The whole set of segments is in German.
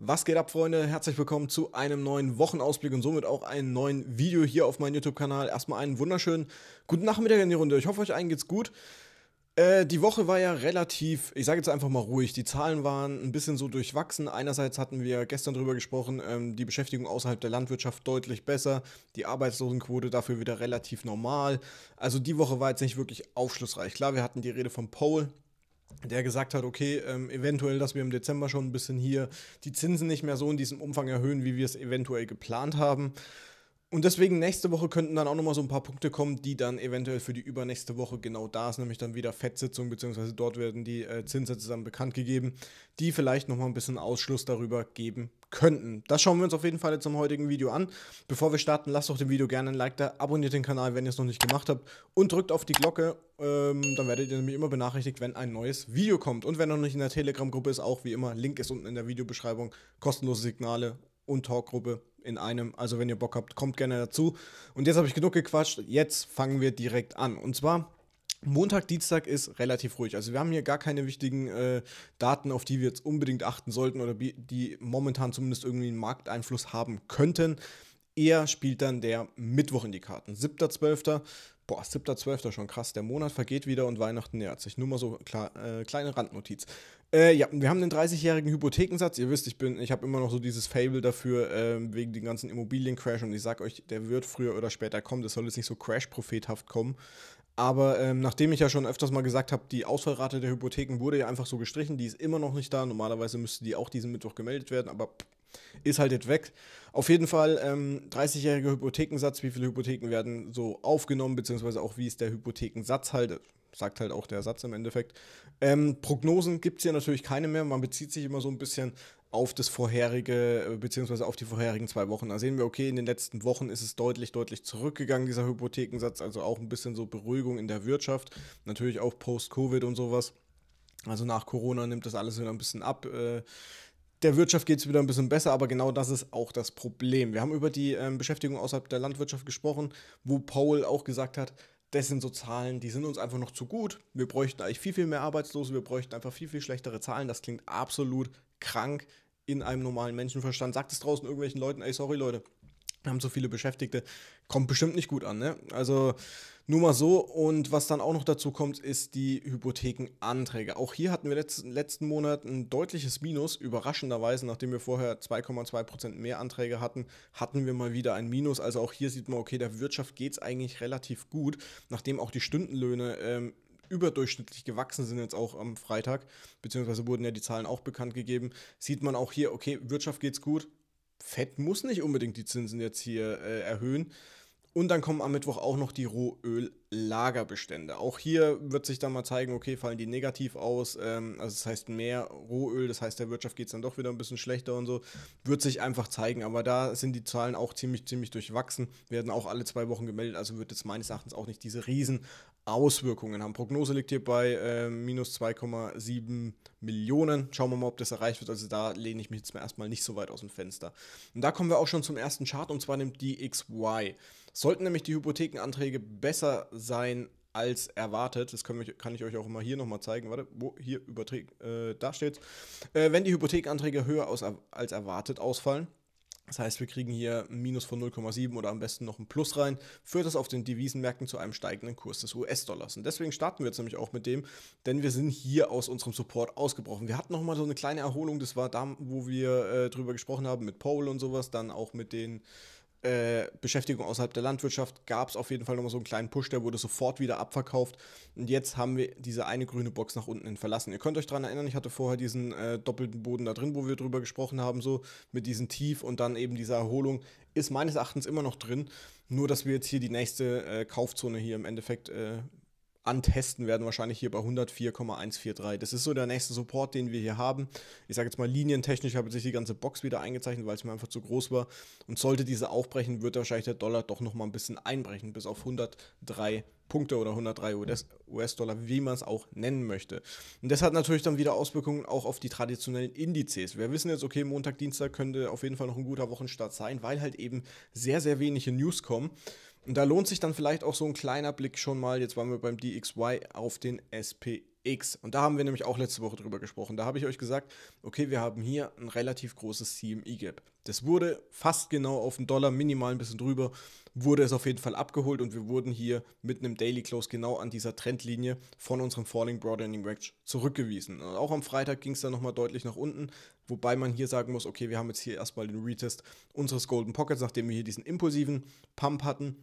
Was geht ab, Freunde? Herzlich willkommen zu einem neuen Wochenausblick und somit auch einem neuen Video hier auf meinem YouTube-Kanal. Erstmal einen wunderschönen guten Nachmittag in die Runde. Ich hoffe, euch allen geht's gut. Äh, die Woche war ja relativ, ich sage jetzt einfach mal ruhig. Die Zahlen waren ein bisschen so durchwachsen. Einerseits hatten wir gestern darüber gesprochen, ähm, die Beschäftigung außerhalb der Landwirtschaft deutlich besser, die Arbeitslosenquote dafür wieder relativ normal. Also die Woche war jetzt nicht wirklich aufschlussreich. Klar, wir hatten die Rede von Paul, der gesagt hat, okay, ähm, eventuell, dass wir im Dezember schon ein bisschen hier die Zinsen nicht mehr so in diesem Umfang erhöhen, wie wir es eventuell geplant haben. Und deswegen nächste Woche könnten dann auch nochmal so ein paar Punkte kommen, die dann eventuell für die übernächste Woche genau da ist, nämlich dann wieder Fettsitzung, beziehungsweise dort werden die äh, Zinssätze dann bekannt gegeben, die vielleicht nochmal ein bisschen Ausschluss darüber geben könnten. Das schauen wir uns auf jeden Fall jetzt im heutigen Video an. Bevor wir starten, lasst doch dem Video gerne ein Like da, abonniert den Kanal, wenn ihr es noch nicht gemacht habt und drückt auf die Glocke, ähm, dann werdet ihr nämlich immer benachrichtigt, wenn ein neues Video kommt. Und wenn ihr noch nicht in der Telegram-Gruppe ist, auch wie immer, Link ist unten in der Videobeschreibung, kostenlose Signale und Talkgruppe in einem. Also wenn ihr Bock habt, kommt gerne dazu. Und jetzt habe ich genug gequatscht. Jetzt fangen wir direkt an. Und zwar Montag, Dienstag ist relativ ruhig. Also wir haben hier gar keine wichtigen äh, Daten, auf die wir jetzt unbedingt achten sollten oder die momentan zumindest irgendwie einen Markteinfluss haben könnten. Eher spielt dann der Mittwoch in die Karten. 7.12. Boah, 7.12. schon krass. Der Monat vergeht wieder und Weihnachten nähert sich. Nur mal so klar, äh, kleine Randnotiz. Äh, ja, wir haben den 30-jährigen Hypothekensatz. Ihr wisst, ich bin, ich habe immer noch so dieses Fable dafür, äh, wegen den ganzen Immobiliencrash. Und ich sag euch, der wird früher oder später kommen. Das soll jetzt nicht so crash-prophethaft kommen. Aber ähm, nachdem ich ja schon öfters mal gesagt habe, die Ausfallrate der Hypotheken wurde ja einfach so gestrichen, die ist immer noch nicht da. Normalerweise müsste die auch diesen Mittwoch gemeldet werden, aber ist halt jetzt weg. Auf jeden Fall ähm, 30-jähriger Hypothekensatz, wie viele Hypotheken werden so aufgenommen, beziehungsweise auch wie ist der Hypothekensatz halt, sagt halt auch der Satz im Endeffekt. Ähm, Prognosen gibt es hier natürlich keine mehr, man bezieht sich immer so ein bisschen auf das vorherige, äh, beziehungsweise auf die vorherigen zwei Wochen. Da sehen wir, okay, in den letzten Wochen ist es deutlich, deutlich zurückgegangen, dieser Hypothekensatz, also auch ein bisschen so Beruhigung in der Wirtschaft, natürlich auch post-Covid und sowas. Also nach Corona nimmt das alles wieder ein bisschen ab. Äh, der Wirtschaft geht es wieder ein bisschen besser, aber genau das ist auch das Problem. Wir haben über die ähm, Beschäftigung außerhalb der Landwirtschaft gesprochen, wo Paul auch gesagt hat, das sind so Zahlen, die sind uns einfach noch zu gut. Wir bräuchten eigentlich viel, viel mehr Arbeitslose, wir bräuchten einfach viel, viel schlechtere Zahlen. Das klingt absolut krank in einem normalen Menschenverstand. Sagt es draußen irgendwelchen Leuten, ey, sorry Leute, haben so viele Beschäftigte, kommt bestimmt nicht gut an. Ne? Also nur mal so. Und was dann auch noch dazu kommt, ist die Hypothekenanträge. Auch hier hatten wir letzten, letzten Monat ein deutliches Minus. Überraschenderweise, nachdem wir vorher 2,2% mehr Anträge hatten, hatten wir mal wieder ein Minus. Also auch hier sieht man, okay, der Wirtschaft geht es eigentlich relativ gut, nachdem auch die Stundenlöhne ähm, überdurchschnittlich gewachsen sind jetzt auch am Freitag, beziehungsweise wurden ja die Zahlen auch bekannt gegeben, sieht man auch hier, okay, Wirtschaft geht's gut, Fett muss nicht unbedingt die Zinsen jetzt hier äh, erhöhen. Und dann kommen am Mittwoch auch noch die Rohöl-Lagerbestände. Auch hier wird sich dann mal zeigen, okay, fallen die negativ aus. Ähm, also das heißt mehr Rohöl, das heißt der Wirtschaft geht es dann doch wieder ein bisschen schlechter und so. Wird sich einfach zeigen. Aber da sind die Zahlen auch ziemlich, ziemlich durchwachsen. Werden auch alle zwei Wochen gemeldet. Also wird es meines Erachtens auch nicht diese riesen Auswirkungen haben. Prognose liegt hier bei äh, minus 2,7 Millionen. Schauen wir mal, ob das erreicht wird. Also da lehne ich mich jetzt erstmal nicht so weit aus dem Fenster. Und da kommen wir auch schon zum ersten Chart und zwar nimmt die XY. Sollten nämlich die Hypothekenanträge besser sein als erwartet, das wir, kann ich euch auch immer hier nochmal zeigen, warte, wo hier überträgt, äh, da steht, äh, wenn die Hypothekenanträge höher aus, als erwartet ausfallen, das heißt, wir kriegen hier ein Minus von 0,7 oder am besten noch ein Plus rein, führt das auf den Devisenmärkten zu einem steigenden Kurs des US-Dollars. Und deswegen starten wir jetzt nämlich auch mit dem, denn wir sind hier aus unserem Support ausgebrochen. Wir hatten nochmal so eine kleine Erholung, das war da, wo wir äh, drüber gesprochen haben mit Pole und sowas, dann auch mit den äh, Beschäftigung außerhalb der Landwirtschaft gab es auf jeden Fall nochmal so einen kleinen Push, der wurde sofort wieder abverkauft. Und jetzt haben wir diese eine grüne Box nach unten hin verlassen. Ihr könnt euch daran erinnern, ich hatte vorher diesen äh, doppelten Boden da drin, wo wir drüber gesprochen haben, so mit diesem Tief und dann eben dieser Erholung. Ist meines Erachtens immer noch drin. Nur, dass wir jetzt hier die nächste äh, Kaufzone hier im Endeffekt äh, antesten werden, wahrscheinlich hier bei 104,143. Das ist so der nächste Support, den wir hier haben. Ich sage jetzt mal linientechnisch habe sich die ganze Box wieder eingezeichnet, weil es mir einfach zu groß war. Und sollte diese aufbrechen, wird wahrscheinlich der Dollar doch nochmal ein bisschen einbrechen, bis auf 103 Punkte oder 103 US-Dollar, wie man es auch nennen möchte. Und das hat natürlich dann wieder Auswirkungen auch auf die traditionellen Indizes. Wir wissen jetzt, okay, Montag, Dienstag könnte auf jeden Fall noch ein guter Wochenstart sein, weil halt eben sehr, sehr wenige News kommen. Und da lohnt sich dann vielleicht auch so ein kleiner Blick schon mal, jetzt waren wir beim DXY, auf den SPX. Und da haben wir nämlich auch letzte Woche drüber gesprochen. Da habe ich euch gesagt, okay, wir haben hier ein relativ großes CME-Gap. Das wurde fast genau auf den Dollar, minimal ein bisschen drüber, wurde es auf jeden Fall abgeholt und wir wurden hier mit einem Daily Close genau an dieser Trendlinie von unserem Falling Broadening Wedge zurückgewiesen. Und auch am Freitag ging es dann nochmal deutlich nach unten, wobei man hier sagen muss, okay, wir haben jetzt hier erstmal den Retest unseres Golden Pockets, nachdem wir hier diesen impulsiven Pump hatten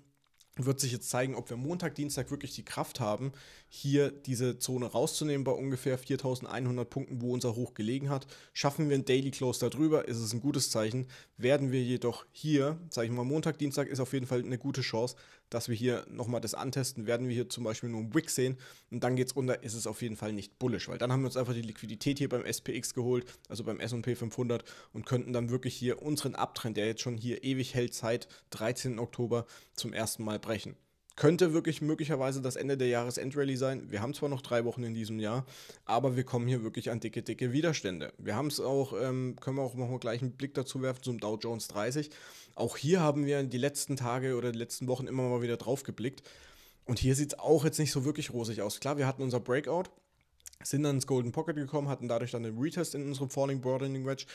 wird sich jetzt zeigen, ob wir Montag, Dienstag wirklich die Kraft haben, hier diese Zone rauszunehmen bei ungefähr 4100 Punkten, wo unser Hoch gelegen hat. Schaffen wir ein Daily Close darüber, ist es ein gutes Zeichen. Werden wir jedoch hier, sage ich mal, Montag, Dienstag ist auf jeden Fall eine gute Chance, dass wir hier nochmal das antesten. Werden wir hier zum Beispiel nur einen Wick sehen und dann geht es runter, ist es auf jeden Fall nicht bullish, weil dann haben wir uns einfach die Liquidität hier beim SPX geholt, also beim S&P 500 und könnten dann wirklich hier unseren Abtrend, der jetzt schon hier ewig hält, seit 13. Oktober zum ersten Mal brechen. Könnte wirklich möglicherweise das Ende der Jahresendrallye sein. Wir haben zwar noch drei Wochen in diesem Jahr, aber wir kommen hier wirklich an dicke, dicke Widerstände. Wir haben es auch, ähm, können wir auch noch mal gleich einen Blick dazu werfen zum Dow Jones 30. Auch hier haben wir die letzten Tage oder die letzten Wochen immer mal wieder drauf geblickt. Und hier sieht es auch jetzt nicht so wirklich rosig aus. Klar, wir hatten unser Breakout, sind dann ins Golden Pocket gekommen, hatten dadurch dann den Retest in unserem Falling Broadening Wedge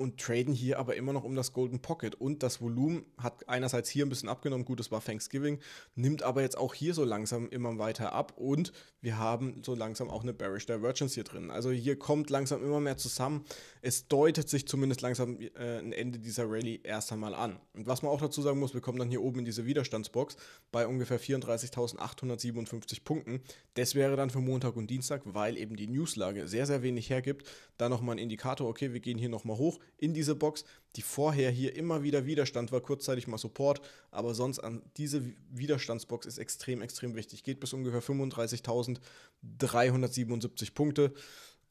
und traden hier aber immer noch um das Golden Pocket. Und das Volumen hat einerseits hier ein bisschen abgenommen, gut, das war Thanksgiving, nimmt aber jetzt auch hier so langsam immer weiter ab und wir haben so langsam auch eine Bearish Divergence hier drin. Also hier kommt langsam immer mehr zusammen. Es deutet sich zumindest langsam äh, ein Ende dieser Rallye erst einmal an. Und was man auch dazu sagen muss, wir kommen dann hier oben in diese Widerstandsbox bei ungefähr 34.857 Punkten. Das wäre dann für Montag und Dienstag, weil eben die Newslage sehr, sehr wenig hergibt. Da nochmal ein Indikator, okay, wir gehen hier nochmal hoch in diese Box, die vorher hier immer wieder Widerstand war, kurzzeitig mal Support, aber sonst an diese Widerstandsbox ist extrem, extrem wichtig. Geht bis ungefähr 35.377 Punkte.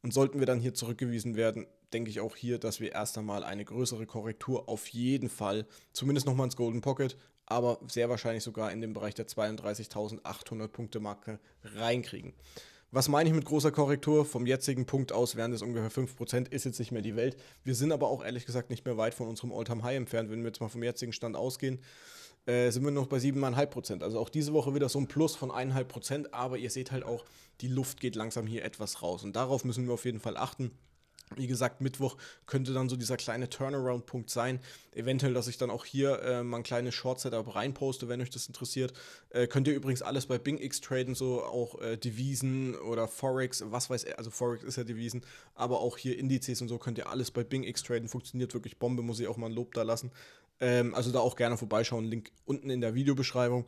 Und sollten wir dann hier zurückgewiesen werden, denke ich auch hier, dass wir erst einmal eine größere Korrektur auf jeden Fall, zumindest nochmal ins Golden Pocket, aber sehr wahrscheinlich sogar in den Bereich der 32.800 Punkte Marke reinkriegen. Was meine ich mit großer Korrektur? Vom jetzigen Punkt aus wären das ungefähr 5%, ist jetzt nicht mehr die Welt. Wir sind aber auch ehrlich gesagt nicht mehr weit von unserem Alltime High entfernt. Wenn wir jetzt mal vom jetzigen Stand ausgehen, äh, sind wir noch bei 7,5%. Also auch diese Woche wieder so ein Plus von 1,5%, aber ihr seht halt auch, die Luft geht langsam hier etwas raus. Und darauf müssen wir auf jeden Fall achten. Wie gesagt, Mittwoch könnte dann so dieser kleine Turnaround-Punkt sein. Eventuell, dass ich dann auch hier äh, mal ein kleines Short-Setup reinposte, wenn euch das interessiert. Äh, könnt ihr übrigens alles bei BingX traden, so auch äh, Devisen oder Forex, was weiß ich, also Forex ist ja Devisen, aber auch hier Indizes und so könnt ihr alles bei BingX traden. Funktioniert wirklich Bombe, muss ich auch mal ein Lob da lassen. Ähm, also da auch gerne vorbeischauen, Link unten in der Videobeschreibung.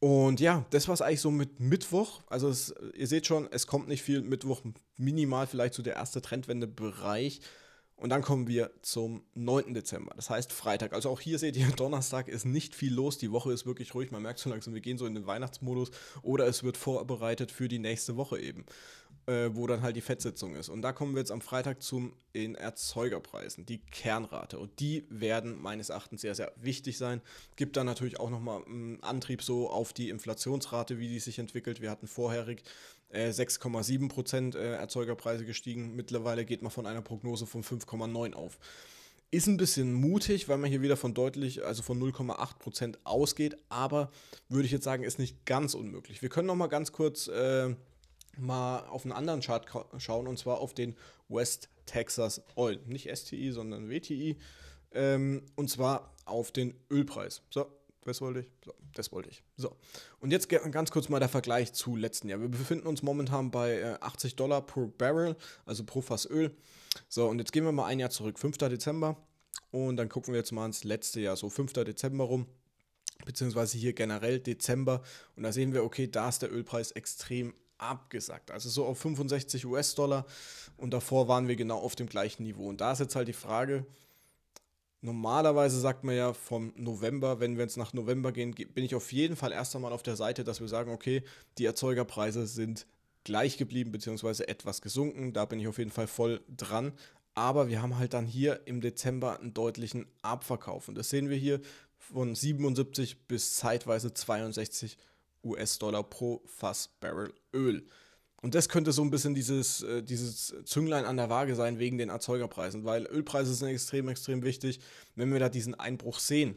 Und ja, das war es eigentlich so mit Mittwoch. Also es, ihr seht schon, es kommt nicht viel. Mittwoch minimal vielleicht so der erste Trendwende-Bereich. Und dann kommen wir zum 9. Dezember, das heißt Freitag. Also auch hier seht ihr, Donnerstag ist nicht viel los, die Woche ist wirklich ruhig. Man merkt so langsam, wir gehen so in den Weihnachtsmodus oder es wird vorbereitet für die nächste Woche eben äh, wo dann halt die Fettsitzung ist. Und da kommen wir jetzt am Freitag zum in Erzeugerpreisen, die Kernrate. Und die werden meines Erachtens sehr, sehr wichtig sein. Gibt dann natürlich auch nochmal einen Antrieb so auf die Inflationsrate, wie die sich entwickelt. Wir hatten vorherig äh, 6,7% äh, Erzeugerpreise gestiegen. Mittlerweile geht man von einer Prognose von 5,9 auf. Ist ein bisschen mutig, weil man hier wieder von deutlich, also von 0,8% ausgeht, aber würde ich jetzt sagen, ist nicht ganz unmöglich. Wir können noch mal ganz kurz äh, mal auf einen anderen Chart schauen und zwar auf den West Texas Oil. Nicht STI, sondern WTI. Ähm, und zwar auf den Ölpreis. So, was wollte ich? So, das wollte ich. So. Und jetzt ganz kurz mal der Vergleich zu letzten Jahr. Wir befinden uns momentan bei äh, 80 Dollar pro Barrel, also pro Fass Öl. So, und jetzt gehen wir mal ein Jahr zurück, 5. Dezember. Und dann gucken wir jetzt mal ins letzte Jahr, so 5. Dezember rum beziehungsweise hier generell Dezember. Und da sehen wir, okay, da ist der Ölpreis extrem abgesackt. Also so auf 65 US-Dollar und davor waren wir genau auf dem gleichen Niveau. Und da ist jetzt halt die Frage, normalerweise sagt man ja vom November, wenn wir jetzt nach November gehen, bin ich auf jeden Fall erst einmal auf der Seite, dass wir sagen, okay, die Erzeugerpreise sind gleich geblieben bzw. etwas gesunken. Da bin ich auf jeden Fall voll dran. Aber wir haben halt dann hier im Dezember einen deutlichen Abverkauf. Und das sehen wir hier von 77 bis zeitweise 62 US-Dollar pro Fass Barrel Öl. Und das könnte so ein bisschen dieses, äh, dieses Zünglein an der Waage sein wegen den Erzeugerpreisen, weil Ölpreise sind extrem, extrem wichtig. Wenn wir da diesen Einbruch sehen,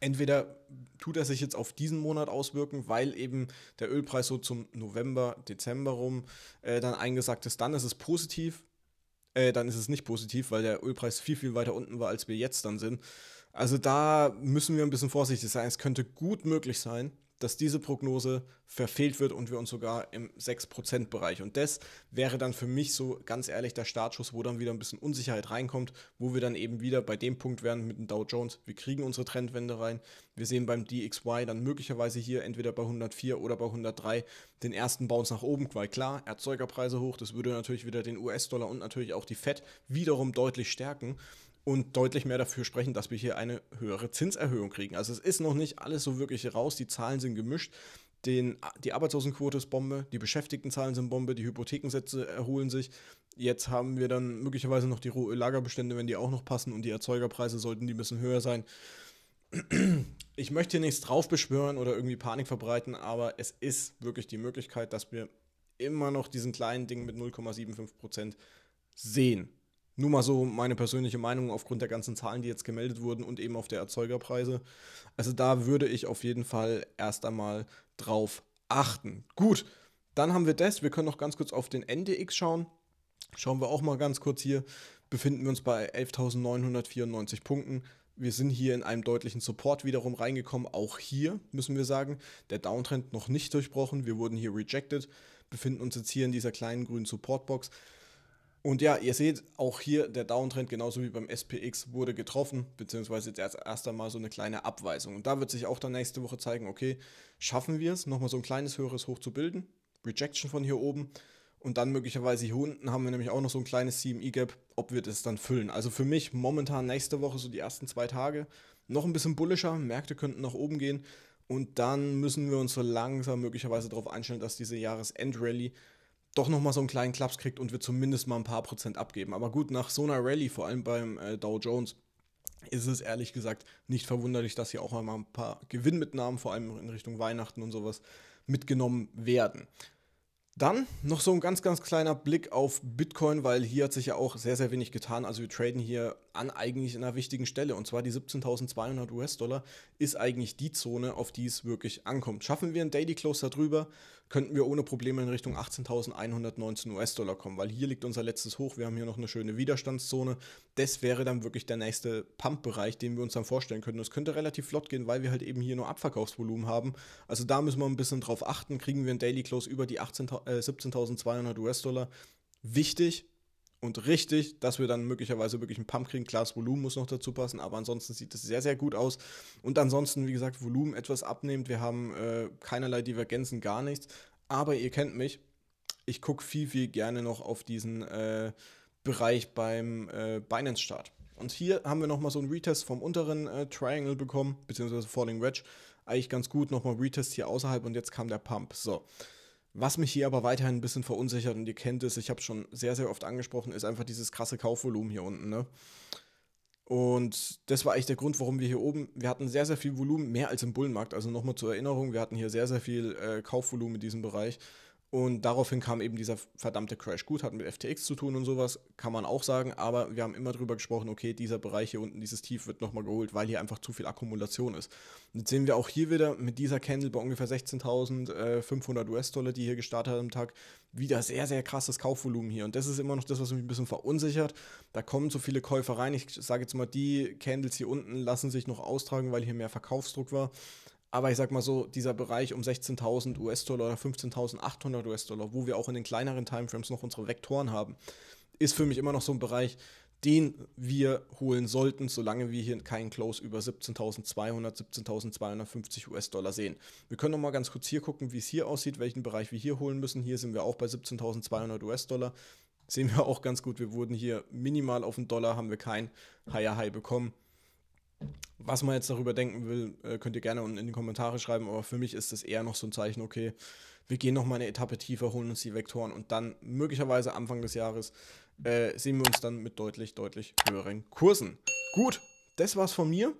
Entweder tut er sich jetzt auf diesen Monat auswirken, weil eben der Ölpreis so zum November, Dezember rum äh, dann eingesagt ist, dann ist es positiv, äh, dann ist es nicht positiv, weil der Ölpreis viel, viel weiter unten war, als wir jetzt dann sind. Also da müssen wir ein bisschen vorsichtig sein. Es könnte gut möglich sein, dass diese Prognose verfehlt wird und wir uns sogar im 6%-Bereich. Und das wäre dann für mich so ganz ehrlich der Startschuss, wo dann wieder ein bisschen Unsicherheit reinkommt, wo wir dann eben wieder bei dem Punkt wären mit dem Dow Jones. Wir kriegen unsere Trendwende rein. Wir sehen beim DXY dann möglicherweise hier entweder bei 104 oder bei 103 den ersten Bounce nach oben, weil klar, Erzeugerpreise hoch, das würde natürlich wieder den US-Dollar und natürlich auch die Fed wiederum deutlich stärken und deutlich mehr dafür sprechen, dass wir hier eine höhere Zinserhöhung kriegen. Also es ist noch nicht alles so wirklich raus, die Zahlen sind gemischt. Den, die Arbeitslosenquote ist Bombe, die Beschäftigtenzahlen sind Bombe, die Hypothekensätze erholen sich. Jetzt haben wir dann möglicherweise noch die Lagerbestände, wenn die auch noch passen und die Erzeugerpreise sollten die ein bisschen höher sein. Ich möchte hier nichts drauf beschwören oder irgendwie Panik verbreiten, aber es ist wirklich die Möglichkeit, dass wir immer noch diesen kleinen Ding mit 0,75% sehen. Nur mal so meine persönliche Meinung aufgrund der ganzen Zahlen, die jetzt gemeldet wurden und eben auf der Erzeugerpreise. Also da würde ich auf jeden Fall erst einmal drauf achten. Gut, dann haben wir das. Wir können noch ganz kurz auf den NDX schauen. Schauen wir auch mal ganz kurz hier. Befinden wir uns bei 11.994 Punkten. Wir sind hier in einem deutlichen Support wiederum reingekommen. Auch hier müssen wir sagen, der Downtrend noch nicht durchbrochen. Wir wurden hier rejected, befinden uns jetzt hier in dieser kleinen grünen Supportbox. Und ja, ihr seht auch hier, der Downtrend, genauso wie beim SPX, wurde getroffen, beziehungsweise jetzt erst, erst einmal so eine kleine Abweisung. Und da wird sich auch dann nächste Woche zeigen, okay, schaffen wir es, nochmal so ein kleines höheres Hoch zu bilden, Rejection von hier oben und dann möglicherweise hier unten haben wir nämlich auch noch so ein kleines CME-Gap, ob wir das dann füllen. Also für mich momentan nächste Woche so die ersten zwei Tage noch ein bisschen bullischer, Märkte könnten nach oben gehen und dann müssen wir uns so langsam möglicherweise darauf einstellen, dass diese Jahresend-Rally doch nochmal so einen kleinen Klaps kriegt und wir zumindest mal ein paar Prozent abgeben. Aber gut, nach so einer Rallye, vor allem beim äh, Dow Jones, ist es ehrlich gesagt nicht verwunderlich, dass hier auch einmal ein paar Gewinnmitnahmen, vor allem in Richtung Weihnachten und sowas, mitgenommen werden. Dann noch so ein ganz, ganz kleiner Blick auf Bitcoin, weil hier hat sich ja auch sehr, sehr wenig getan. Also wir traden hier an eigentlich einer wichtigen Stelle und zwar die 17.200 US-Dollar ist eigentlich die Zone, auf die es wirklich ankommt. Schaffen wir einen Daily Close darüber, könnten wir ohne Probleme in Richtung 18.119 US-Dollar kommen, weil hier liegt unser letztes Hoch. Wir haben hier noch eine schöne Widerstandszone. Das wäre dann wirklich der nächste Pump-Bereich, den wir uns dann vorstellen können. Es könnte relativ flott gehen, weil wir halt eben hier nur Abverkaufsvolumen haben. Also da müssen wir ein bisschen drauf achten. Kriegen wir einen Daily Close über die 18, äh, 17.200 US-Dollar? Wichtig, und richtig, dass wir dann möglicherweise wirklich einen Pump kriegen. Klar, das Volumen muss noch dazu passen, aber ansonsten sieht es sehr, sehr gut aus. Und ansonsten, wie gesagt, Volumen etwas abnehmend. Wir haben äh, keinerlei Divergenzen, gar nichts. Aber ihr kennt mich, ich gucke viel, viel gerne noch auf diesen äh, Bereich beim äh, Binance-Start. Und hier haben wir nochmal so einen Retest vom unteren äh, Triangle bekommen, beziehungsweise Falling Wedge. Eigentlich ganz gut, nochmal Retest hier außerhalb und jetzt kam der Pump. So. Was mich hier aber weiterhin ein bisschen verunsichert, und ihr kennt es, ich habe schon sehr, sehr oft angesprochen, ist einfach dieses krasse Kaufvolumen hier unten. Ne? Und das war eigentlich der Grund, warum wir hier oben, wir hatten sehr, sehr viel Volumen, mehr als im Bullenmarkt. Also nochmal zur Erinnerung, wir hatten hier sehr, sehr viel äh, Kaufvolumen in diesem Bereich. Und daraufhin kam eben dieser verdammte Crash. Gut, hat mit FTX zu tun und sowas, kann man auch sagen, aber wir haben immer drüber gesprochen, okay, dieser Bereich hier unten, dieses Tief wird nochmal geholt, weil hier einfach zu viel Akkumulation ist. Und jetzt sehen wir auch hier wieder mit dieser Candle bei ungefähr 16.500 US-Dollar, die hier gestartet hat am Tag, wieder sehr, sehr krasses Kaufvolumen hier. Und das ist immer noch das, was mich ein bisschen verunsichert. Da kommen so viele Käufer rein. Ich sage jetzt mal, die Candles hier unten lassen sich noch austragen, weil hier mehr Verkaufsdruck war. Aber ich sag mal so, dieser Bereich um 16.000 US-Dollar oder 15.800 US-Dollar, wo wir auch in den kleineren Timeframes noch unsere Vektoren haben, ist für mich immer noch so ein Bereich, den wir holen sollten, solange wir hier keinen Close über 17.200, 17.250 US-Dollar sehen. Wir können noch mal ganz kurz hier gucken, wie es hier aussieht, welchen Bereich wir hier holen müssen. Hier sind wir auch bei 17.200 US-Dollar. Sehen wir auch ganz gut, wir wurden hier minimal auf den Dollar, haben wir kein Higher High bekommen. Was man jetzt darüber denken will, äh, könnt ihr gerne unten in die Kommentare schreiben, aber für mich ist das eher noch so ein Zeichen, okay, wir gehen noch mal eine Etappe tiefer, holen uns die Vektoren und dann möglicherweise Anfang des Jahres äh, sehen wir uns dann mit deutlich, deutlich höheren Kursen. Gut, das war's von mir.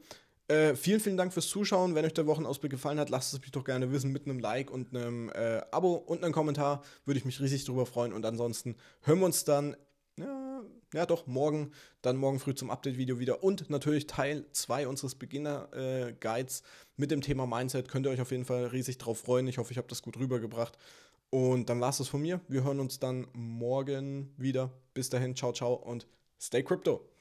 Äh, vielen, vielen Dank fürs Zuschauen. Wenn euch der Wochenausblick gefallen hat, lasst es mich doch gerne wissen mit einem Like und einem äh, Abo und einem Kommentar. Würde ich mich riesig darüber freuen. Und ansonsten hören wir uns dann ja doch, morgen, dann morgen früh zum Update-Video wieder und natürlich Teil 2 unseres Beginner-Guides mit dem Thema Mindset. Könnt ihr euch auf jeden Fall riesig drauf freuen. Ich hoffe, ich habe das gut rübergebracht. Und dann war es das von mir. Wir hören uns dann morgen wieder. Bis dahin, ciao, ciao und stay crypto.